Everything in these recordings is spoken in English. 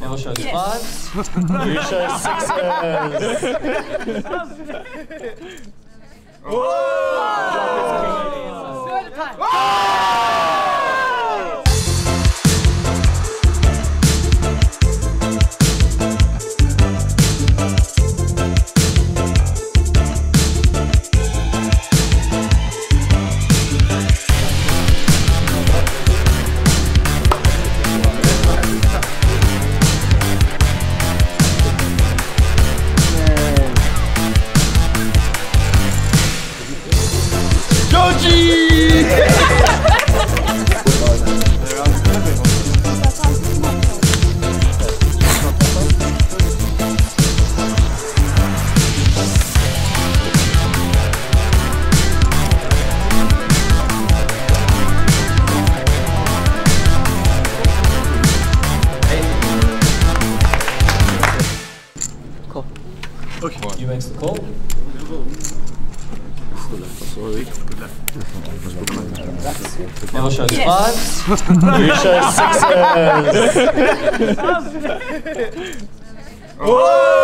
Neil shows fives. You show sixes. You makes the call. Neil shows fives. You show sixes.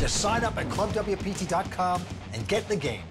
Just sign up at clubwpt.com and get the game.